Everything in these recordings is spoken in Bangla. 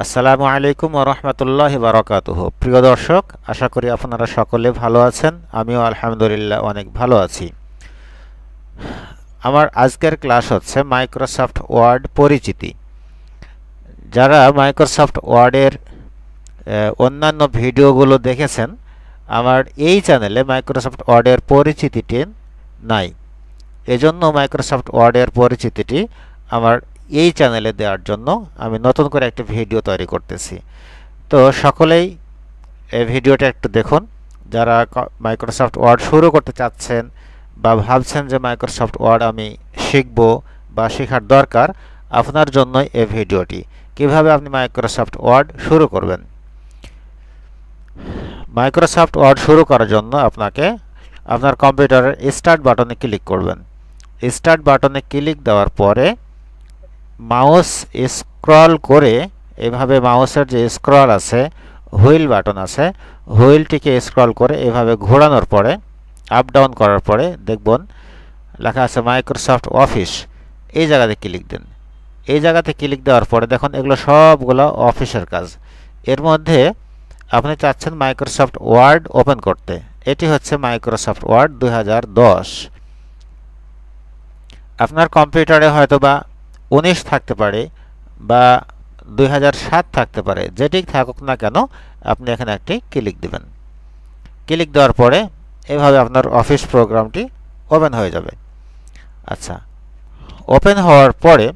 আসসালামু আলাইকুম রহমতুল্লাহ বারকাতুহ। প্রিয় দর্শক, আশা করি আপনারা সকলে ভালো আছেন। আমিও আলহামদুলিল্লাহ অনেক ভালো আছি। আমার আজকের ক্লাস হচ্ছে মাইক্রোসফট ওয়ার্ড পরিচিতি। যারা মাইক্রোসফট ওয়ার্ডের অন্যান্য ভিডিওগুলো দেখেছেন, আমার এই চ্যানেলে মাইক্রোসফট ওয়ার্ডের পরিচিতিটি নাই। এজন্য মাইক্রোসফট ওয়ার্ডের পরিচিতিটি আমার এই চ্যানেলে দেওয়ার জন্য আমি নতুন করে একটা ভিডিও তৈরি করতেছি। তো সকলেই এই ভিডিওটা একটু দেখুন। যারা মাইক্রোসফট ওয়ার্ড শুরু করতে চাচ্ছেন বা ভাবছেন যে মাইক্রোসফট ওয়ার্ড আমি শিখব বা শেখার দরকার, আপনার জন্য এই ভিডিওটি কীভাবে আপনি মাইক্রোসফট ওয়ার্ড শুরু করবেন? মাইক্রোসফট ওয়ার্ড শুরু করার জন্য আপনাকে আপনার কম্পিউটারের স্টার্ট বাটনে ক্লিক করবেন। স্টার্ট বাটনে ক্লিক দেওয়ার পরে মাউস স্ক্রল করে এভাবে মাউসের যে স্ক্রল আছে, হুইল বাটন আছে, হুইলটিকে স্ক্রল করে এভাবে ঘোরানোর পরে আপ ডাউন করার পরে দেখবেন, লেখা আছে মাইক্রোসফট অফিস এই জায়গাতে ক্লিক দেন। এই জায়গাতে ক্লিক দেওয়ার পরে দেখুন এগুলো সবগুলো অফিসের কাজ। এর মধ্যে আপনি চাচ্ছেন মাইক্রোসফট ওয়ার্ড ওপেন করতে। এটি হচ্ছে মাইক্রোসফট ওয়ার্ড দু হাজার দশ। আপনার কম্পিউটারে হয়তো বা উনিশ থাকতে পারে বা দুই সাত থাকতে পারে যেটি থাকুক না কেন আপনি এখানে একটি ক্লিক দেবেন। ক্লিক দেওয়ার পরে এভাবে আপনার অফিস প্রোগ্রামটি ওপেন হয়ে যাবে। আচ্ছা ওপেন হওয়ার পরে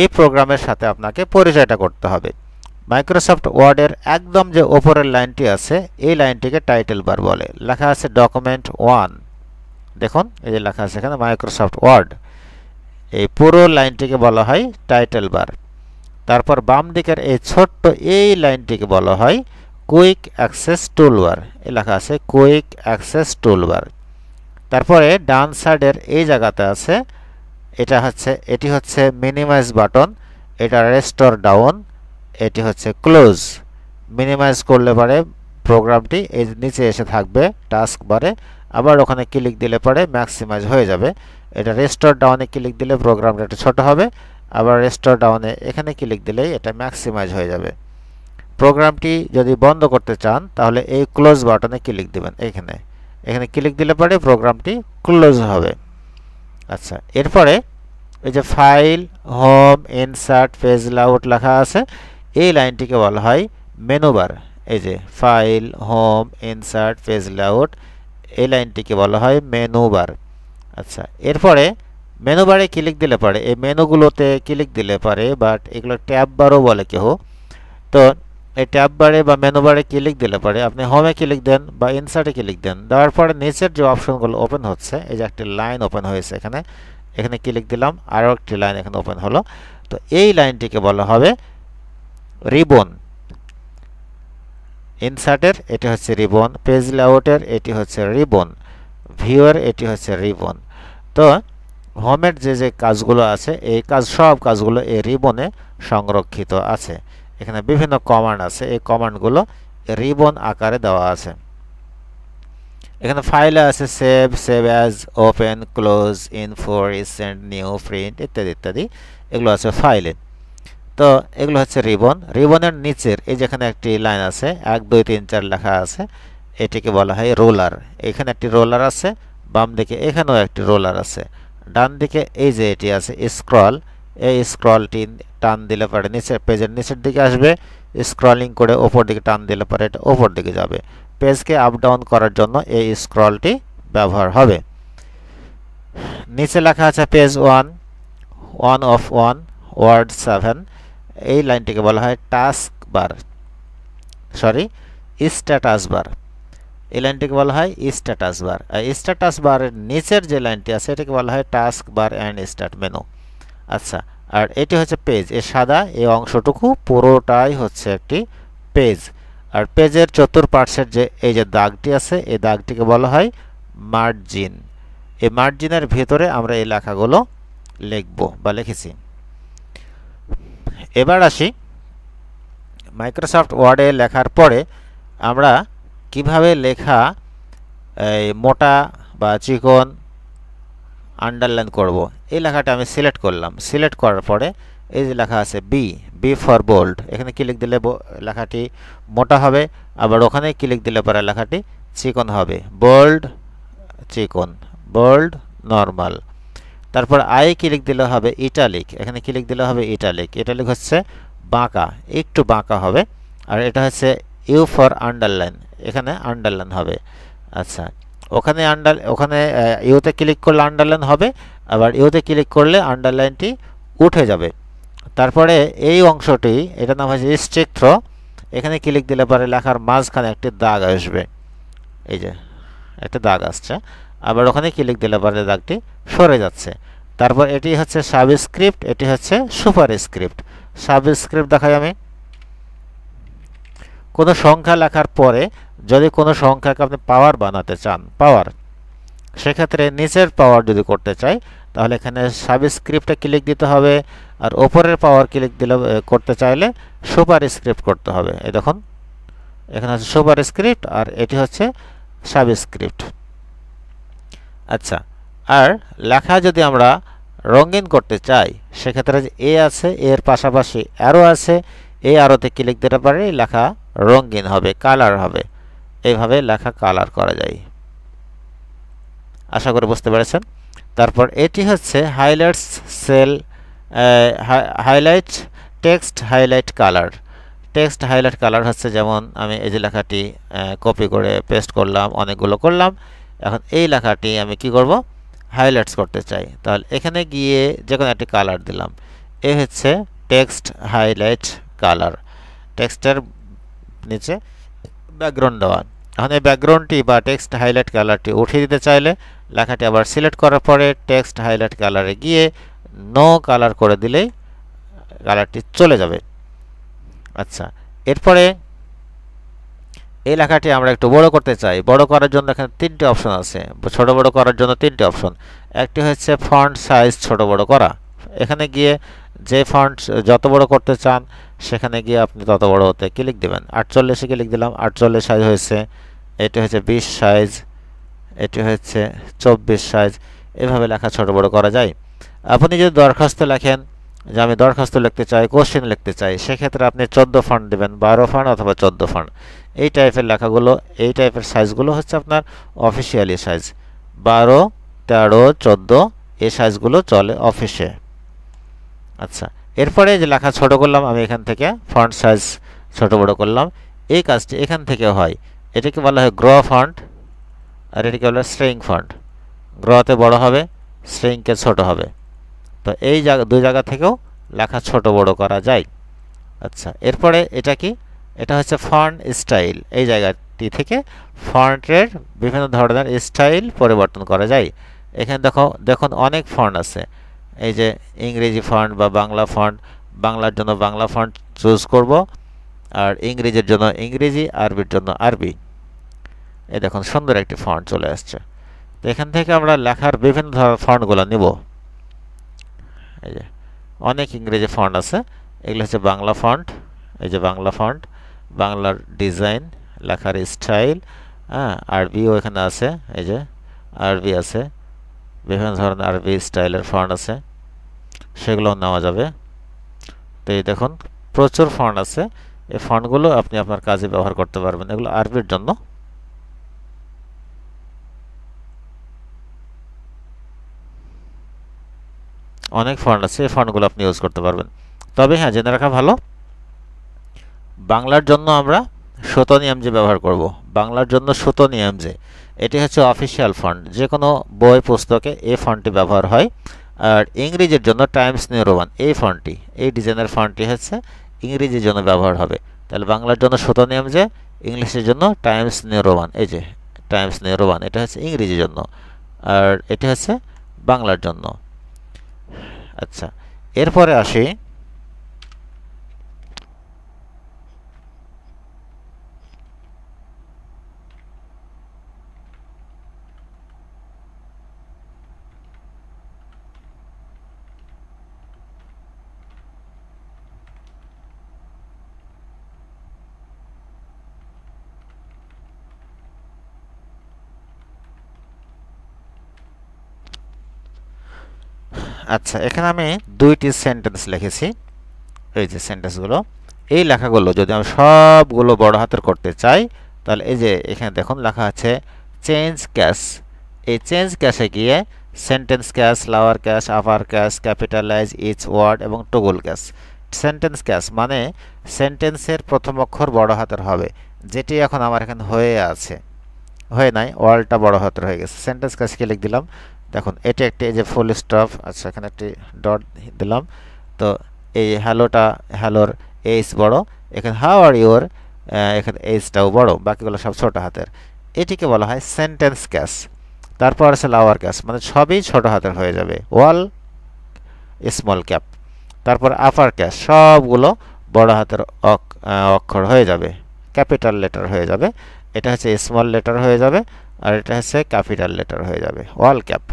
এই প্রোগ্রামের সাথে আপনাকে পরিচয়টা করতে হবে। মাইক্রোসফট ওয়ার্ডের একদম যে ওপরের লাইনটি আছে, এই লাইনটিকে টাইটেল বার বলে। লেখা আছে ডকুমেন্ট ওয়ান। দেখুন, এই যে লেখা আছে এখানে, মাইক্রোসফট ওয়ার্ড। এই পুরো লাইনটিকে বলা হয় টাইটেল বার। তারপর বাম দিকের এই ছোট্ট এই লাইনটিকে বলা হয় কুইক অ্যাক্সেস টুলবার। এ লেখা আছে কুইক অ্যাক্সেস টুলবার। তারপরে ডান সাইডের এই জায়গাতে আছে, এটা হচ্ছে, এটি হচ্ছে মিনিমাইজ বাটন, এটা রেস্টোর ডাউন, এটি হচ্ছে ক্লোজ। মিনিমাইজ করলে পারে প্রোগ্রামটি, এই নিচে এসে থাকবে টাস্ক বারে, আবার ওখানে ক্লিক দিলে পরে ম্যাক্সিমাইজ হয়ে যাবে। এটা রেস্টোর ডাউনে ক্লিক দিলে প্রোগ্রামটা একটু ছোটো হবে, আবার রেস্টোর ডাউনে এখানে ক্লিক দিলেই এটা ম্যাক্সিমাইজ হয়ে যাবে। প্রোগ্রামটি যদি বন্ধ করতে চান, তাহলে এই ক্লোজ বাটনে ক্লিক দেবেন, এখানে। এখানে ক্লিক দিলে পরে প্রোগ্রামটি ক্লোজ হবে। আচ্ছা এরপরে এই যে file home insert page layout লেখা আছে, এই লাইনটিকে বলা হয় মেনুবার এই যে file home insert page layout এই লাইনটিকে বলা হয় মেনুবার আচ্ছা এরপরে মেনু বারে ক্লিক দিলে পারে, এই মেনুগুলোতে ক্লিক দিলে পারে বাট এগুলো ট্যাব বারও বলে কেউ তো এই ট্যাব বারে বা মেনু বারে ক্লিক দিলে পারে, আপনি হোমে ক্লিক দেন বা ইনসার্টে ক্লিক দেন। দেওয়ার পরে নিচের যে অপশনগুলো ওপেন হচ্ছে, এই যে একটি লাইন ওপেন হয়েছে এখানে এখানে ক্লিক দিলাম, আরও একটি লাইন এখানে ওপেন হলো। তো এই লাইনটিকে বলা হবে রিবন ইনসার্টের এটি হচ্ছে রিবন পেজ লেআউটের এটি হচ্ছে রিবন ভিউয়ার, এটি হচ্ছে রিবন। তো, হোমের যে যে কাজগুলো আছে, এই কাজ, সব কাজগুলো এই রিবনে সংরক্ষিত আছে। এখানে বিভিন্ন কমান্ড আছে। এই কমান্ডগুলো রিবন আকারে দেওয়া আছে। এখানে ফাইলে আছে save save as open close info recent new print ইত্যাদি ইত্যাদি। এগুলো আছে ফাইলে তো, এগুলো হচ্ছে রিবন। রিবনের নিচের, এই যেখানে একটি লাইন আছে, এক, দুই, তিন, চার লেখা আছে এটিকে বলা হয় রোলার। এখানে একটি রোলার আছে, বাম দিকে এখানেও একটি রোলার আছে। ডান দিকে এই যে এটি আছে, স্ক্রল। এই স্ক্রলটি টান দিলে পরে নিচের পেজের নিচের দিকে আসবে। স্ক্রলিং করে ওপর দিকে টান দিলে পরে এটা ওপর দিকে যাবে। পেজকে আপ ডাউন করার জন্য এই স্ক্রলটি ব্যবহার হবে। নিচে লেখা আছে page one one of one, word seven. এই লাইনটিকে বলা হয় task bar. Sorry, status bar. এই লাইনটিকে বলা হয় স্ট্যাটাস বার আর স্ট্যাটাস বারের নিচের যে লাইনটি আছে, এটাকে বলা হয় task bar and start menu আচ্ছা আর এটি হচ্ছে পেজ এ সাদা এই অংশটুকু পুরোটাই হচ্ছে একটি পেজ আর পেজের চতুর্পার্শ্বের যে, এই যে দাগটি আছে, এই দাগটিকে বলা হয় মার্জিন এই মার্জিনের ভেতরে আমরা এই লেখাগুলো লিখব বা লিখেছি। এবার আসি। মাইক্রোসফট ওয়ার্ডে লেখার পরে আমরা কীভাবে লেখা, এই মোটা বা চিকন আন্ডারলাইন করব? এই লেখাটা আমি সিলেক্ট করলাম। সিলেক্ট করার পরে এই যে লেখা আছে বি বি ফর বোল্ড এখানে ক্লিক দিলে লেখাটি মোটা হবে, আবার ওখানে ক্লিক দিলে পরে লেখাটি চিকন হবে। বোল্ড চিকন। বোল্ড নর্মাল তারপর আই ক্লিক দিলে হবে ইটালিক এখানে ক্লিক দিলে হবে ইটালিক ইটালিক হচ্ছে বাঁকা। একটু বাঁকা হবে। আর এটা হচ্ছে ইউ ফর আন্ডারলাইন এখানে আন্ডারলাইন হবে। আচ্ছা ওখানে আন্ডার ওখানে ইউতে ক্লিক করলে আন্ডারলাইন হবে, আবার ইউতে ক্লিক করলে আন্ডারলাইনটি উঠে যাবে। তারপরে এই অংশটি এটা নাম হচ্ছে স্ট্রিক থ্রো এখানে ক্লিক দিলে পরে লেখার মাঝখানে একটি দাগ আসবে। এই যে, একটা দাগ আসছে, আবার ওখানে ক্লিক দিলে পরে দাগটি সরে যাচ্ছে। তারপর এটি হচ্ছে সাবস্ক্রিপ্ট এটি হচ্ছে সুপার স্ক্রিপ্ট সাবস্ক্রিপ্ট দেখাই আমি। কোনো সংখ্যা লেখার পরে যদি কোনো সংখ্যাকে আপনি পাওয়ার বানাতে চান পাওয়ার সেক্ষেত্রে নিচের পাওয়ার যদি করতে চাই, তাহলে এখানে সাবস্ক্রিপ্টে ক্লিক দিতে হবে আর ওপরের পাওয়ার ক্লিক দিলে করতে চাইলে সুপার স্ক্রিপ্ট করতে হবে। এই দেখুন, এখানে হচ্ছে সুপার স্ক্রিপ্ট আর এটি হচ্ছে সাবস্ক্রিপ্ট আচ্ছা আর লেখা যদি আমরা রঙিন করতে চাই, সেক্ষেত্রে এ আছে এর পাশাপাশি অ্যারো আছে, এই আরোতে ক্লিক দিতে পারে, লেখা রঙিন হবে কালার হবে। এইভাবে লেখা কালার করা যায়। আশা করে বুঝতে পেরেছেন। তারপর এটি হচ্ছে highlights cell highlight text highlight colour text highlight colour হচ্ছে যেমন আমি এই যে লেখাটি কপি করে পেস্ট করলাম, অনেকগুলো করলাম। এখন এই লেখাটি আমি কি করব? হাইলাইটস করতে চাই। তাহলে এখানে গিয়ে যে কোনো একটি কালার দিলাম। এ হচ্ছে টেক্সট হাইলাইট কালার টেক্সটের নিচে ব্যাকগ্রাউন্ড দেওয়া। এখন এই ব্যাকগ্রাউন্ডটি বা টেক্সট হাইলাইট কালারটি উঠিয়ে দিতে চাইলে লেখাটি আবার সিলেক্ট করার পরে টেক্সট হাইলাইট কালারে গিয়ে নো কালার করে দিলেই কালারটি চলে যাবে। আচ্ছা এরপরে এই লেখাটি আমরা একটু বড় করতে চাই। বড় করার জন্য এখানে তিনটে অপশন আছে। ছোট বড় করার জন্য তিনটে অপশন একটি হচ্ছে ফন্ট সাইজ ছোট বড় করা। এখানে গিয়ে যে ফন্ট যত বড় করতে চান, সেখানে গিয়ে আপনি তত বড় হতে ক্লিক দেবেন। আটচল্লিশে ক্লিক দিলাম, আটচল্লিশ সাইজ হয়েছে, এটি হচ্ছে বিশ সাইজ এটি হচ্ছে চব্বিশ সাইজ এভাবে লেখা ছোট বড় করা যায়। আপনি যদি দরখাস্ত লেখেন, যে আমি দরখাস্ত লিখতে চাই কোশ্চেন লিখতে চাই, সেক্ষেত্রে আপনি চোদ্দ ফান্ড দেবেন, বারো ফান্ড অথবা চোদ্দ ফান্ড এই টাইপের লেখাগুলো, এই টাইপের সাইজগুলো হচ্ছে আপনার অফিসিয়ালি সাইজ বারো, তেরো, চোদ্দ, এই সাইজগুলো চলে অফিসে আচ্ছা এরপরে যে লেখা ছোট করলাম, আমি এখান থেকে ফন্ট সাইজ ছোট বড় করলাম। এই কাজটি এখান থেকে হয়। এটাকে বলা হয় গ্র ফন্ট আর এটাকে বলা হয় স্ট্রিং ফন্ট গ্রতে বড় হবে স্ট্রিংকে ছোট হবে। তো এই জায়গা, দুই জায়গা থেকেও লেখা ছোট বড় করা যায়। আচ্ছা এরপরে এটা কি? এটা হচ্ছে ফন্ট স্টাইল এই জায়গাটি থেকে ফন্টের বিভিন্ন ধরনের স্টাইল পরিবর্তন করা যায়। এখানে দেখো, দেখুন অনেক ফন্ট আছে। এই যে ইংরেজি ফন্ট বা বাংলা ফন্ট বাংলার জন্য বাংলা ফন্ট চুজ করব, আর ইংরেজির জন্য ইংরেজি, আরবির জন্য আরবি। এই দেখুন, সুন্দর একটি ফন্ট চলে আসছে। তো এখান থেকে আমরা লেখার বিভিন্ন ধরনের ফন্টগুলো নিব। এই যে, অনেক ইংরেজি ফন্ট আছে। এগুলো হচ্ছে বাংলা ফন্ট এই যে বাংলা ফন্ট বাংলার ডিজাইন লেখার স্টাইল হ্যাঁ আরবিও এখানে আছে, এই যে, আরবি আছে। বিভিন্ন ধরনের আরবি স্টাইলের ফন্ট আছে, সেগুলো নেওয়া যাবে। তো এই দেখুন, প্রচুর ফন্ট আছে। এই ফন্টগুলো আপনি আপনার কাজে ব্যবহার করতে পারবেন, এগুলো আরবির জন্য। অনেক ফন্ট আছে, এই ফন্টগুলো আপনি ইউজ করতে পারবেন। তবে হ্যাঁ জেনে রাখা ভালো, বাংলার জন্য আমরা সুতনি এমজে ব্যবহার করব। বাংলার জন্য সুতনি এমজে। এটি হচ্ছে অফিসিয়াল ফন্ট যে কোনো বই, পুস্তকে এই ফন্টটি ব্যবহার হয়। আর ইংরেজির জন্য টাইমস নিউ রোমান এই ফন্টটি এই ডিজাইনের ফন্টটি হচ্ছে ইংরেজির জন্য ব্যবহার হবে। তাহলে বাংলার জন্য সুতনি যে, ইংলিশের জন্য টাইমস নিউ রোমান এই যে টাইমস নিউ রোমান এটা হচ্ছে ইংরেজির জন্য। আর এটি হচ্ছে বাংলার জন্য। আচ্ছা এরপরে আসি আচ্ছা এখানে আমি দুইটি সেন্টেন্স লিখেছি। এই যে সেন্টেন্সগুলো এই লেখাগুলো যদি আমি সবগুলো বড় হাতের করতে চাই, তাহলে এই যে এখানে দেখুন লেখা আছে চেঞ্জ ক্যাশ এই চেঞ্জ ক্যাশে গিয়ে sentence case lower case upper case capitalize each word এবং টুগুল ক্যাশ সেন্টেন্স ক্যাশ মানে সেন্টেন্সের প্রথম অক্ষর বড় হাতের হবে, যেটি এখন আমার এখানে হয়ে আছে। হয়ে নাই ওয়ার্ডটা বড় হাতের হয়ে গেছে। সেন্টেন্স ক্যাশকে লিখ দিলাম। দেখুন, এটি একটি যে ফুল স্টপ আচ্ছা এখানে একটি ডট দিলাম। তো এই হ্যালোটা হ্যালোর এইচ বড়, এখানে হাউ আর ইউর এখানে এইচটাও বড়, বাকিগুলো সব ছোট হাতের। এটিকে বলা হয় সেন্টেন্স ক্যাশ তারপর আছে লাওয়ার ক্যাশ মানে সবই ছোট হাতের হয়ে যাবে। ওয়াল স্মল ক্যাপ তারপর আপার ক্যাশ সবগুলো বড় হাতের অক্ষর হয়ে যাবে। ক্যাপিটাল লেটার হয়ে যাবে। এটা হচ্ছে স্মল লেটার হয়ে যাবে। আর এটা হচ্ছে ক্যাপিটাল লেটার হয়ে যাবে ওয়াল ক্যাপ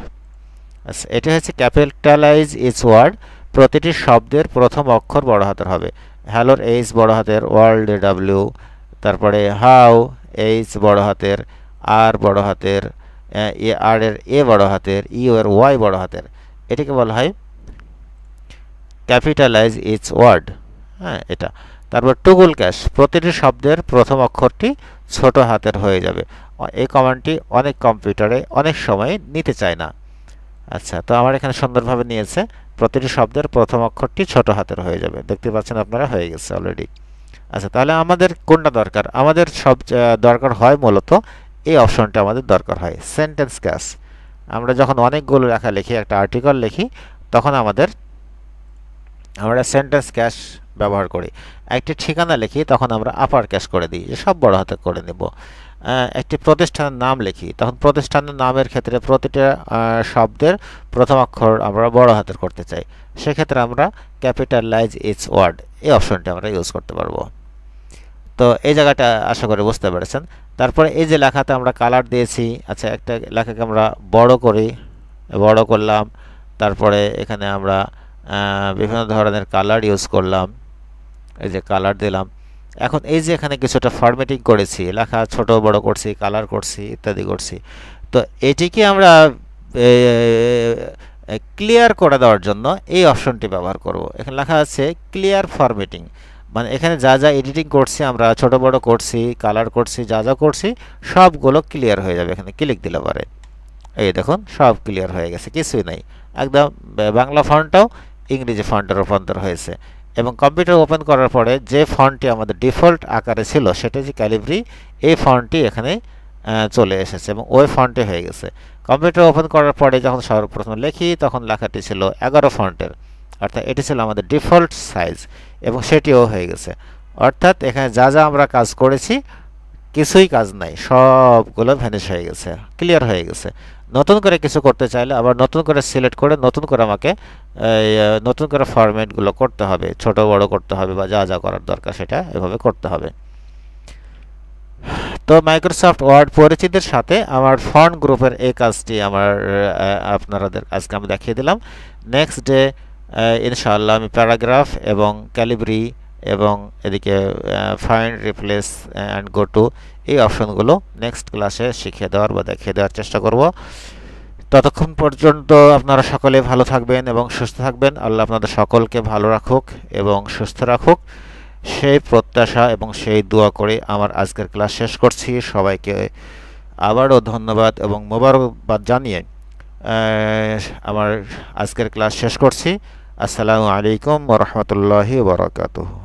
আচ্ছা এটা হচ্ছে ক্যাপিটালাইজ ইজ ওয়ার্ড প্রতিটি শব্দের প্রথম অক্ষর বড় হাতের হবে। হ্যালোর এইচ বড় হাতের ওয়ার্ল্ড ডাব্লিউ তারপরে হাউ এইচ বড় হাতের আর বড় হাতের, এ আর এর এ বড় হাতের ইউ এর ওয়াই বড় হাতের। এটিকে বলা হয় ক্যাপিটালাইজ ইটস ওয়ার্ড হ্যাঁ এটা। তারপর টুগুল ক্যাশ, প্রতিটি শব্দের প্রথম অক্ষরটি ছোট হাতের হয়ে যাবে। এই কমান্ডটি অনেক কম্পিউটারে অনেক সময় নিতে চায় না। আচ্ছা তো আমার এখানে সুন্দরভাবে নিয়েছে। প্রতিটি শব্দের প্রথম অক্ষরটি ছোট হাতের হয়ে যাবে। দেখতে পাচ্ছেন আপনারা, হয়ে গেছে অলরেডি আচ্ছা তাহলে আমাদের কোনটা দরকার? আমাদের সব দরকার হয় মূলত এই অপশনটা আমাদের দরকার হয় সেন্টেন্স ক্যাশ আমরা যখন অনেকগুলো লেখা লিখি, একটা আর্টিকেল লিখি, তখন আমাদের, আমরা সেন্টেন্স ক্যাশ ব্যবহার করি। একটি ঠিকানা লিখি, তখন আমরা আপার ক্যাশ করে দিই সব বড় হাতে করে নেব। একটি প্রতিষ্ঠানের নাম লিখি, তখন প্রতিষ্ঠানের নামের ক্ষেত্রে প্রতিটা শব্দের প্রথম অক্ষর আমরা বড় হাতের করতে চাই। সেক্ষেত্রে আমরা ক্যাপিটালাইজ ইটস ওয়ার্ড এই অপশনটি আমরা ইউজ করতে পারব। তো এই জায়গাটা আশা করি বুঝতে পেরেছেন। তারপরে এই যে লেখাতে আমরা কালার দিয়েছি আচ্ছা একটা লেখাকে আমরা বড় করি, বড় করলাম, তারপরে এখানে আমরা বিভিন্ন ধরনের কালার ইউজ করলাম। এই যে কালার দিলাম। এখন এই যে এখানে কিছুটা ফরম্যাটিং করেছি, লেখা ছোট, বড় করছি কালার করছি, ইত্যাদি করছি। তো এটিকে আমরা ক্লিয়ার করে দেওয়ার জন্য এই অপশনটি ব্যবহার করব। এখানে লেখা আছে ক্লিয়ার ফরম্যাটিং মানে এখানে যা যা এডিটিং করছি আমরা, ছোট, বড় করছি কালার করছি, যা যা করছি, সবগুলো ক্লিয়ার হয়ে যাবে এখানে। ক্লিক দিলে পারে। এই দেখুন, সব ক্লিয়ার হয়ে গেছে, কিছুই নাই। একদম বাংলা ফন্টটাও ইংরেজি ফন্টে রূপান্তর হয়েছে। এবং কম্পিউটার ওপেন করার পরে যে ফন্টটি আমাদের ডিফল্ট আকারে ছিল, সেটা যে ক্যালিব্রি, এই ফন্টটি এখানে চলে এসেছে এবং ওই ফন্টে হয়ে গেছে। কম্পিউটার ওপেন করার পরে যখন সর্বপ্রথম লিখি, তখন লেখাটি ছিল এগারো ফন্টের। অর্থাৎ এটি ছিল আমাদের ডিফল্ট সাইজ এবং সেটিও হয়ে গেছে। অর্থাৎ এখানে যা যা আমরা কাজ করেছি, কিছুই কাজ নাই, সবগুলো ভ্যানিশ হয়ে গেছে, ক্লিয়ার হয়ে গেছে। নতুন করে কিছু করতে চাইলে আবার নতুন করে সিলেক্ট করে নতুন করে আমাকে নতুন করে ফরম্যাটগুলো করতে হবে। ছোট, বড় করতে হবে বা যা যা করার দরকার সেটা এভাবে করতে হবে। তো মাইক্রোসফট ওয়ার্ড পরিচিতির সাথে আমার ফন্ট গ্রুপের এই কাজটি আমার আপনাদের আজকে আমি দেখিয়ে দিলাম। নেক্সট ডে ইনশাআল্লাহ আমি প্যারাগ্রাফ এবং ক্যালিব্রি এবং এদিকে find replace and go to এই অপশনগুলো নেক্সট ক্লাসে শিখিয়ে দেওয়ার বা দেখিয়ে দেওয়ার চেষ্টা করব। ততক্ষণ পর্যন্ত আপনারা সকলে ভালো থাকবেন এবং সুস্থ থাকবেন। আল্লাহ আপনাদের সকলকে ভালো রাখুক এবং সুস্থ রাখুক। সেই প্রত্যাশা এবং সেই দোয়া করে আমার আজকের ক্লাস শেষ করছি। সবাইকে আবারও ধন্যবাদ এবং মোবারকবাদ জানিয়ে আমার আজকের ক্লাস শেষ করছি। আসসালামু আলাইকুম ওরহমতুল্লাহি বরকাতুহ।